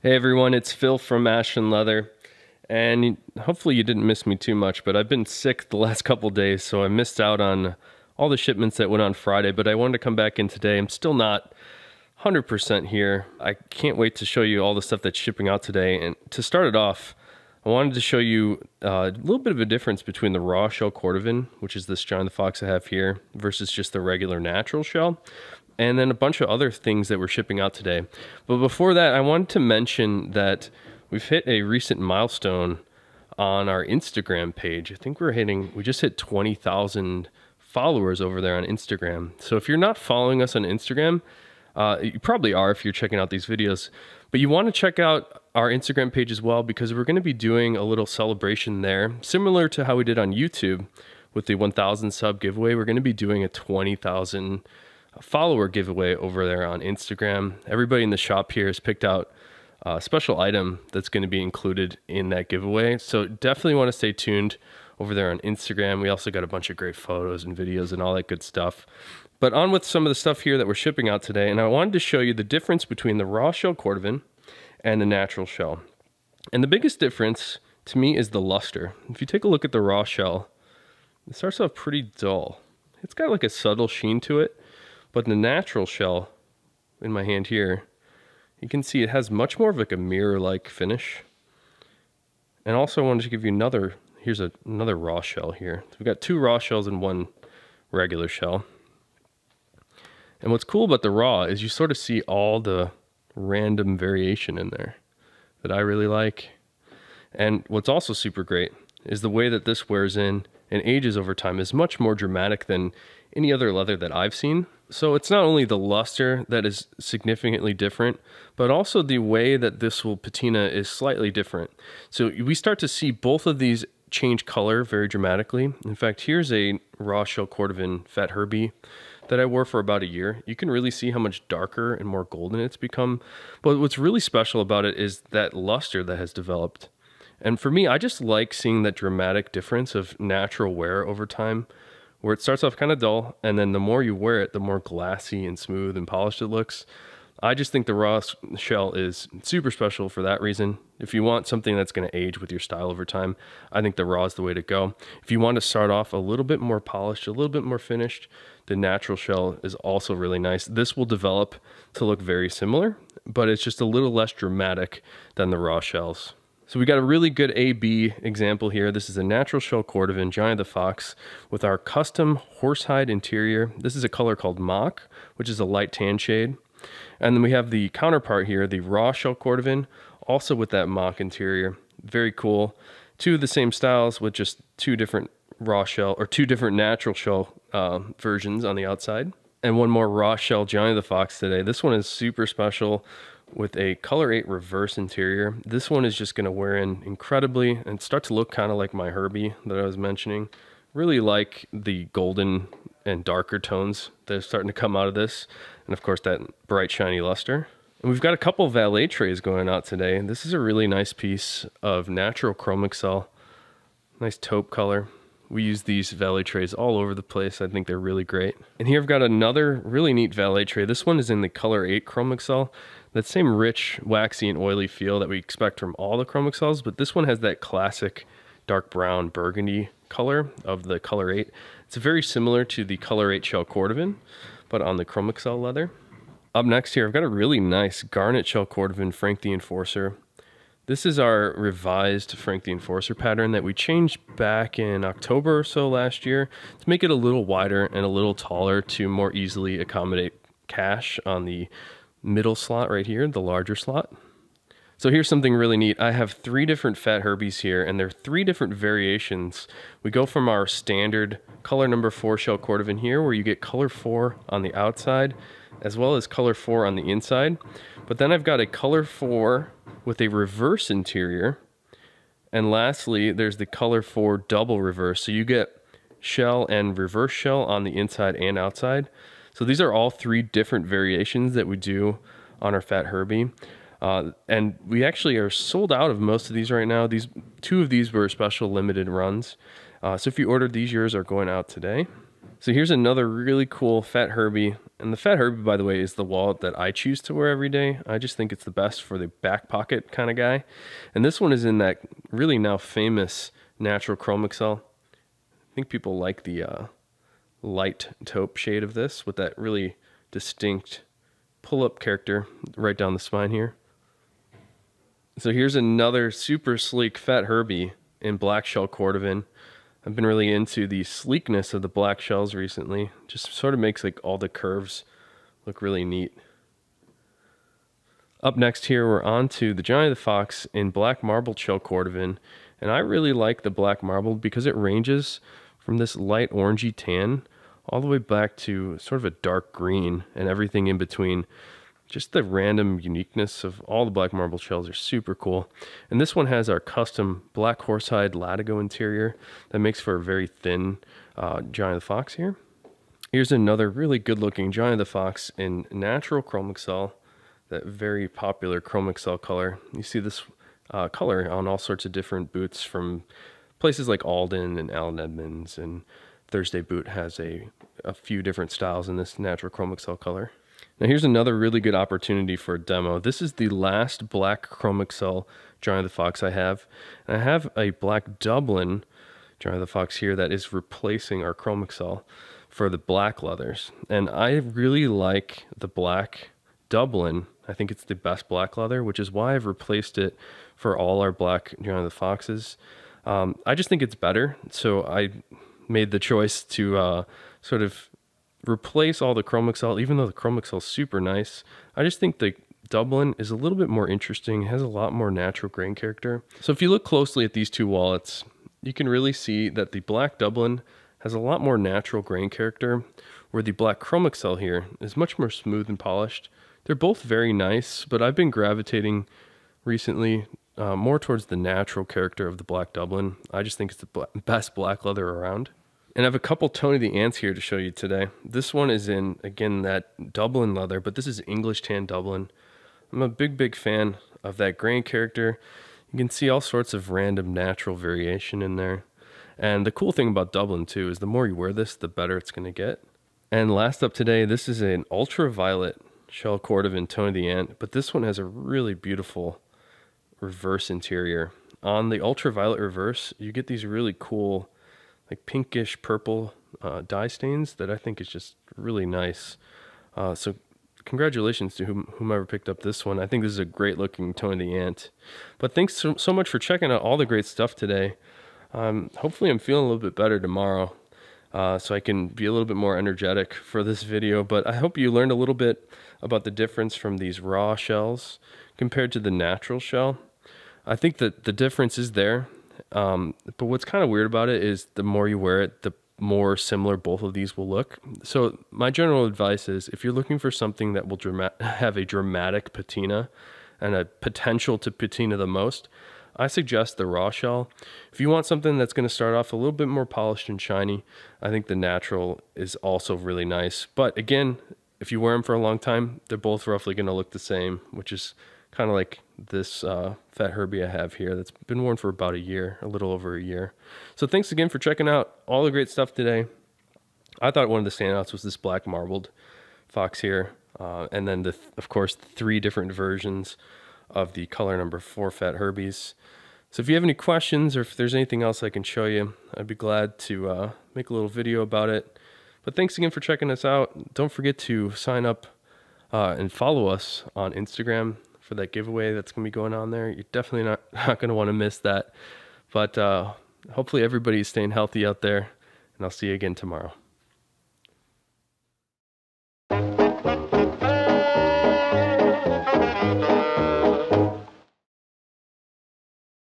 Hey everyone, it's Phil from Ashland Leather. And hopefully you didn't miss me too much, but I've been sick the last couple days, so I missed out on all the shipments that went on Friday, but I wanted to come back in today. I'm still not 100% here. I can't wait to show you all the stuff that's shipping out today. And to start it off, I wanted to show you uh, a little bit of a difference between the raw shell cordovan, which is this Johnny the Fox I have here, versus just the regular natural shell and then a bunch of other things that we're shipping out today. But before that, I wanted to mention that we've hit a recent milestone on our Instagram page. I think we're hitting, we just hit 20,000 followers over there on Instagram. So if you're not following us on Instagram, uh, you probably are if you're checking out these videos, but you want to check out our Instagram page as well because we're going to be doing a little celebration there, similar to how we did on YouTube with the 1,000 sub giveaway. We're going to be doing a 20,000 follower giveaway over there on Instagram. Everybody in the shop here has picked out a special item that's going to be included in that giveaway. So definitely want to stay tuned over there on Instagram. We also got a bunch of great photos and videos and all that good stuff. But on with some of the stuff here that we're shipping out today. And I wanted to show you the difference between the raw shell cordovan and the natural shell. And the biggest difference to me is the luster. If you take a look at the raw shell, it starts off pretty dull. It's got like a subtle sheen to it, but the natural shell in my hand here, you can see it has much more of like a mirror-like finish. And also I wanted to give you another, here's a, another raw shell here. So we've got two raw shells and one regular shell. And what's cool about the raw is you sort of see all the random variation in there that I really like. And what's also super great is the way that this wears in and ages over time is much more dramatic than any other leather that I've seen. So it's not only the luster that is significantly different, but also the way that this will patina is slightly different. So we start to see both of these change color very dramatically. In fact, here's a raw shell cordovan Fat Herbie that I wore for about a year. You can really see how much darker and more golden it's become. But what's really special about it is that luster that has developed. And for me, I just like seeing that dramatic difference of natural wear over time where it starts off kind of dull, and then the more you wear it, the more glassy and smooth and polished it looks. I just think the raw shell is super special for that reason. If you want something that's going to age with your style over time, I think the raw is the way to go. If you want to start off a little bit more polished, a little bit more finished, the natural shell is also really nice. This will develop to look very similar, but it's just a little less dramatic than the raw shells. So we got a really good A-B example here. This is a natural shell cordovan, Johnny the Fox, with our custom horsehide interior. This is a color called Mock, which is a light tan shade. And then we have the counterpart here, the raw shell cordovan, also with that mock interior. Very cool. Two of the same styles with just two different raw shell or two different natural shell uh, versions on the outside. And one more raw shell Johnny the Fox today. This one is super special with a color 8 reverse interior. This one is just going to wear in incredibly and start to look kind of like my Herbie that I was mentioning. Really like the golden and darker tones that are starting to come out of this. And of course that bright shiny luster. And we've got a couple valet trays going out today. This is a really nice piece of natural chrome excel. Nice taupe color. We use these valet trays all over the place. I think they're really great. And here I've got another really neat valet tray. This one is in the color 8 chrome excel that same rich, waxy, and oily feel that we expect from all the Chrome Excels, but this one has that classic dark brown burgundy color of the Color 8. It's very similar to the Color 8 Shell Cordovan, but on the Chrome Excel leather. Up next here, I've got a really nice Garnet Shell Cordovan Frank the Enforcer. This is our revised Frank the Enforcer pattern that we changed back in October or so last year to make it a little wider and a little taller to more easily accommodate cash on the middle slot right here, the larger slot. So here's something really neat. I have three different Fat Herbies here, and they're three different variations. We go from our standard color number four shell cordovan here, where you get color four on the outside, as well as color four on the inside. But then I've got a color four with a reverse interior. And lastly, there's the color four double reverse. So you get shell and reverse shell on the inside and outside. So these are all three different variations that we do on our Fat Herbie. Uh, and we actually are sold out of most of these right now. These Two of these were special limited runs. Uh, so if you ordered these, yours are going out today. So here's another really cool Fat Herbie. And the Fat Herbie, by the way, is the wallet that I choose to wear every day. I just think it's the best for the back pocket kind of guy. And this one is in that really now famous natural chrome excel. I think people like the uh, light taupe shade of this with that really distinct pull-up character right down the spine here. So here's another super sleek Fat Herbie in black shell cordovan. I've been really into the sleekness of the black shells recently. Just sort of makes like all the curves look really neat. Up next here, we're on to the Johnny the Fox in black marble shell cordovan. And I really like the black marble because it ranges from this light orangey tan all the way back to sort of a dark green and everything in between just the random uniqueness of all the black marble shells are super cool. And this one has our custom black horsehide latigo interior that makes for a very thin uh, Johnny the Fox here. Here's another really good looking Johnny the Fox in natural chrome excel, that very popular chrome excel color. You see this uh, color on all sorts of different boots from places like Alden and Allen Edmonds and Thursday Boot has a, a few different styles in this natural chrome excel color. Now here's another really good opportunity for a demo. This is the last black Chrome Excel Johnny the Fox I have. And I have a black Dublin Johnny the Fox here that is replacing our Chrome Excel for the black leathers. And I really like the black Dublin. I think it's the best black leather, which is why I've replaced it for all our black Johnny the Foxes. Um, I just think it's better. So I made the choice to uh, sort of replace all the Chrome Excel, even though the Chrome Excel is super nice. I just think the Dublin is a little bit more interesting, has a lot more natural grain character. So if you look closely at these two wallets, you can really see that the black Dublin has a lot more natural grain character, where the black Chrome Excel here is much more smooth and polished. They're both very nice, but I've been gravitating recently uh, more towards the natural character of the black Dublin. I just think it's the best black leather around. And I have a couple Tony the Ants here to show you today. This one is in, again, that Dublin leather, but this is English tan Dublin. I'm a big, big fan of that grain character. You can see all sorts of random natural variation in there. And the cool thing about Dublin too is the more you wear this, the better it's going to get. And last up today, this is an ultraviolet shell cordovan Tony the Ant, but this one has a really beautiful reverse interior. On the ultraviolet reverse, you get these really cool like pinkish purple uh, dye stains that I think is just really nice. Uh, so congratulations to whom, whomever picked up this one. I think this is a great looking Tony the Ant. But thanks so, so much for checking out all the great stuff today. Um, hopefully I'm feeling a little bit better tomorrow. Uh, so I can be a little bit more energetic for this video. But I hope you learned a little bit about the difference from these raw shells compared to the natural shell. I think that the difference is there. Um, but what's kind of weird about it is the more you wear it, the more similar both of these will look. So my general advice is if you're looking for something that will have a dramatic patina and a potential to patina the most, I suggest the raw shell. If you want something that's going to start off a little bit more polished and shiny, I think the natural is also really nice. But again, if you wear them for a long time, they're both roughly going to look the same, which is kind of like this uh, Fat Herbie I have here that's been worn for about a year, a little over a year. So thanks again for checking out all the great stuff today. I thought one of the standouts was this black marbled fox here. Uh, and then, the, of course, three different versions of the color number four Fat Herbies. So if you have any questions or if there's anything else I can show you, I'd be glad to uh, make a little video about it. But thanks again for checking us out. Don't forget to sign up uh, and follow us on Instagram for that giveaway that's going to be going on there. You're definitely not, not going to want to miss that. But uh, hopefully everybody's staying healthy out there, and I'll see you again tomorrow.